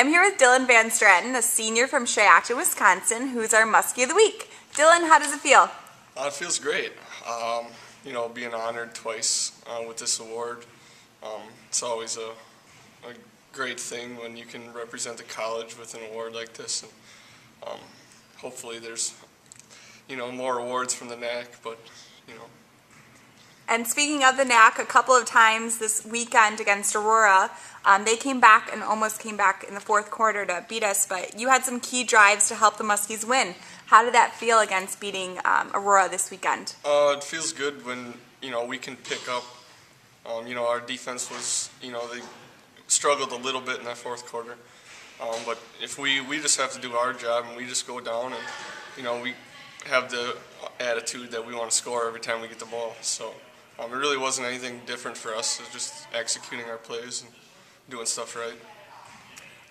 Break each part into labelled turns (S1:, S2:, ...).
S1: I'm here with Dylan Van Straten, a senior from Shiocton, Wisconsin, who's our Muskie of the Week. Dylan, how does it feel?
S2: Uh, it feels great. Um, you know, being honored twice uh, with this award. Um, it's always a, a, great thing when you can represent the college with an award like this. And um, hopefully there's, you know, more awards from the NAC, but, you know,
S1: and speaking of the NAC, a couple of times this weekend against Aurora, um, they came back and almost came back in the fourth quarter to beat us, but you had some key drives to help the Muskies win. How did that feel against beating um, Aurora this weekend?
S2: Uh, it feels good when, you know, we can pick up. Um, you know, our defense was, you know, they struggled a little bit in that fourth quarter. Um, but if we, we just have to do our job and we just go down and, you know, we have the attitude that we want to score every time we get the ball. So um, it really wasn't anything different for us. It was just executing our plays and doing stuff right.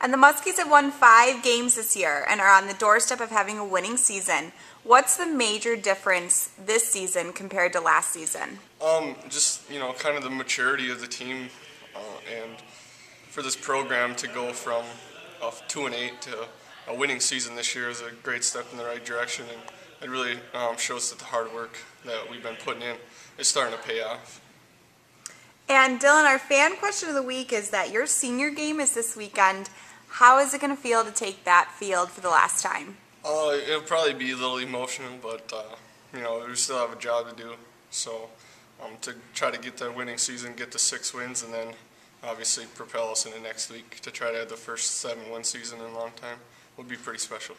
S1: And the Muskies have won five games this year and are on the doorstep of having a winning season. What's the major difference this season compared to last season?
S2: Um, just you know, kind of the maturity of the team, uh, and for this program to go from a two and eight to a winning season this year is a great step in the right direction. And it really um, shows that the hard work that we've been putting in is starting to pay off.
S1: And Dylan, our fan question of the week is that your senior game is this weekend. How is it going to feel to take that field for the last time?
S2: Uh, it'll probably be a little emotional, but uh, you know we still have a job to do. So um, to try to get that winning season, get the six wins, and then obviously propel us into next week to try to have the first seven-win season in a long time would be pretty special.